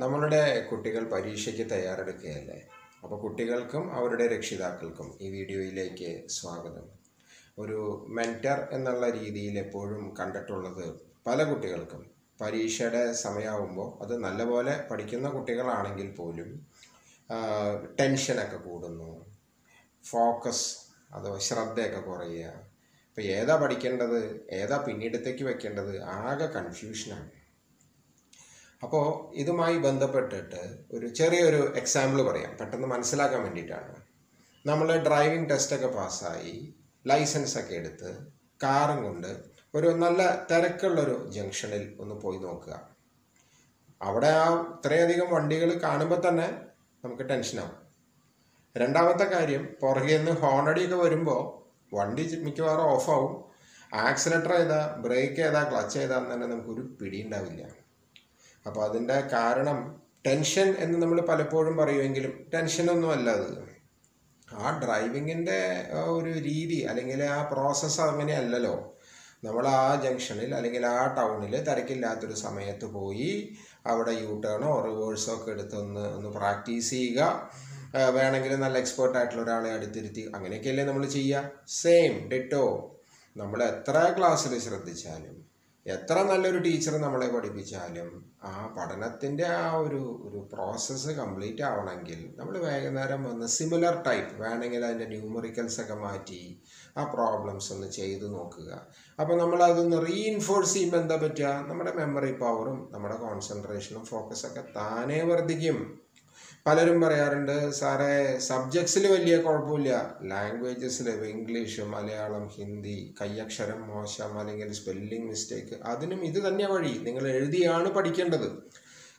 നമ്മളുടെ കുട്ടികൾ പരീക്ഷയ്ക്ക് തയ്യാറെടുക്കുകയല്ലേ? അപ്പോൾ കുട്ടികൾക്കും അവരുടെ രക്ഷിതാക്കൾക്കും ഈ വീഡിയോയിലേക്ക് സ്വാഗതം. ഒരു മെന്റർ എന്നുള്ള രീതിയിൽ എപ്പോഴും കണ്ടിട്ടുള്ളത് പല കുട്ടികൾക്കും. പരീക്ഷയുടെ സമയമാകുമ്പോൾ അത് നല്ലപോലെ പഠിക്കുന്ന കുട്ടികളാണെങ്കിൽ പോലും ടെൻഷനൊക്കെ കൂടുന്നു. ഫോക്കസ് അഥവാ ശ്രദ്ധയൊക്കെ കുറയുക. ഇപ്പോൾ ഏതാ പഠിക്കേണ്ടത്? ഏതാ പിന്നീടത്തേക്ക് വെക്കേണ്ടത്? ആകെ കൺഫ്യൂഷനാണ് അപ്പോൾ ഇതുമായി ബന്ധപ്പെട്ടിട്ട് ഒരു ചെറിയൊരു എക്സാമ്പിൾ പറയാം. പെട്ടെന്ന് മനസ്സിലാക്കാൻ വേണ്ടിയിട്ടാണ്. നമ്മൾ ഡ്രൈവിംഗ് ടെസ്റ്റൊക്കെ പാസ്സായി ലൈസൻസ് ഒക്കെ എടുത്ത് കാറും കൊണ്ട് ഒരു നല്ല തിരക്കുള്ളൊരു ജംഗ്ഷനിൽ ഒന്ന് പോയി നോക്കുക. അവിടെ ആ ഇത്രയധികം വണ്ടികൾ കാണുമ്പോൾ തന്നെ നമുക്ക് ടെൻഷനാവും രണ്ടാമത്തെ കാര്യം പുറകെ നിന്ന് ഹോണടിയൊക്കെ വരുമ്പോൾ വണ്ടി മിക്കവാറും ഓഫാവും ആക്സിലേറ്റർ ഏതാ ബ്രേക്ക് ഏതാ ക്ലച്ച് ഏതാന്ന് തന്നെ നമുക്കൊരു പിടിയുണ്ടാവില്ല അപ്പോൾ അതിന്റെ കാരണം ടെൻഷൻ എന്ന് നമ്മൾ പലപ്പോഴും പറയുമെങ്കിലും ടെൻഷനൊന്നും അല്ല അത്. ആ ഡ്രൈവിങ്ങിന്റെ ഒരു രീതി അല്ലെങ്കിൽ ആ പ്രോസസ്സ് അങ്ങനെയല്ലല്ലോ നമ്മൾ ആ ജംഗ്ഷനിൽ അല്ലെങ്കിൽ ആ ടൗണിൽ തിരക്കില്ലാത്തൊരു സമയത്ത് പോയി അവിടെ യൂ ടേണോ റിവേഴ്സോ ഒക്കെ എടുത്തൊന്ന് ഒന്ന് പ്രാക്ടീസ് ചെയ്യുക. വേണമെങ്കിൽ നല്ല എക്സ്പേർട്ട് ആയിട്ടുള്ള ഒരാളെ അടുത്തിരുത്തി. അങ്ങനെയൊക്കെയല്ലേ നമ്മൾ ചെയ്യുക. സെയിം ഡിറ്റോ നമ്മൾ എത്ര ക്ലാസ്സിൽ ശ്രദ്ധിച്ചാലും. എത്ര നല്ലൊരു ടീച്ചർ നമ്മളെ പഠിപ്പിച്ചാലും ആ പഠനത്തിന്റെ ആ ഒരു ഒരു പ്രോസസ്സ് കംപ്ലീറ്റ് ആവണമെങ്കിൽ നമ്മൾ വൈകുന്നേരം വന്ന് സിമിലർ ടൈപ്പ് വേണമെങ്കിൽ അതിന്റെ ന്യൂമറിക്കൽസ് ഒക്കെ മാറ്റി ആ പ്രോബ്ലംസ് ഒന്ന് ചെയ്ത് നോക്കുക. അപ്പോൾ നമ്മൾ അതൊന്ന് റീഇൻഫോഴ്സ് ചെയ്യുമ്പോൾ എന്താ പറ്റുക? നമ്മുടെ മെമ്മറി പവറും നമ്മുടെ കോൺസെൻട്രേഷനും ഫോക്കസൊക്കെ താനേ വർദ്ധിക്കും. പലരും പറയാറുണ്ട് സാറേ സബ്ജക്ട്സിൽ വലിയ കുഴപ്പമില്ല. ലാംഗ്വേജസിൽ ഇംഗ്ലീഷ് മലയാളം ഹിന്ദി കയ്യക്ഷരം മോശം അല്ലെങ്കിൽ സ്പെല്ലിംഗ് മിസ്റ്റേക്ക് അതിനും ഇത് തന്നെ വഴി. നിങ്ങൾ എഴുതിയാണ് പഠിക്കേണ്ടത്.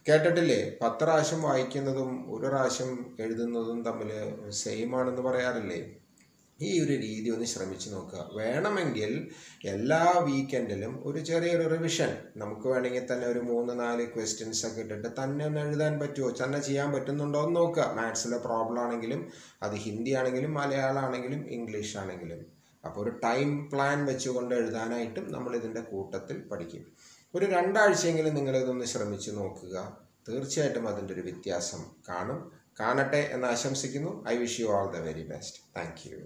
കേട്ടിട്ടില്ലേ? പത്ത് പ്രാവശ്യം വായിക്കുന്നതും ഒരു പ്രാവശ്യം എഴുതുന്നതും തമ്മിൽ സെയിം ആണെന്ന് പറയാറില്ലേ? ഈ ഒരു രീതി ഒന്ന് ശ്രമിച്ച് നോക്കുക. വേണമെങ്കിൽ എല്ലാ വീക്കെൻഡിലും ഒരു ചെറിയൊരു റിവിഷൻ നമുക്ക് വേണമെങ്കിൽ തന്നെ ഒരു മൂന്ന് നാല് ക്വസ്റ്റ്യൻസ് ഒക്കെ ഇട്ടിട്ട് തന്നെ ഒന്ന് എഴുതാൻ പറ്റുമോ തന്നെ ചെയ്യാൻ പറ്റുന്നുണ്ടോ എന്ന് നോക്കുക. മാത്സിലെ പ്രോബ്ലം ആണെങ്കിലും അത് ഹിന്ദി ആണെങ്കിലും മലയാളം ആണെങ്കിലും ഇംഗ്ലീഷ് ആണെങ്കിലും. അപ്പോൾ ഒരു ടൈം പ്ലാൻ വെച്ചുകൊണ്ട് എഴുതാനായിട്ടും നമ്മൾ ഇതിന്റെ കൂട്ടത്തിൽ പഠിക്കും. ഒരു രണ്ടാഴ്ചയെങ്കിലും നിങ്ങളിതൊന്ന് ശ്രമിച്ച് നോക്കുക. തീർച്ചയായിട്ടും അതിന്റെ ഒരു വ്യത്യാസം കാണും. കാണട്ടെ എന്ന് ആശംസിക്കുന്നു. I wish you all the very best thank you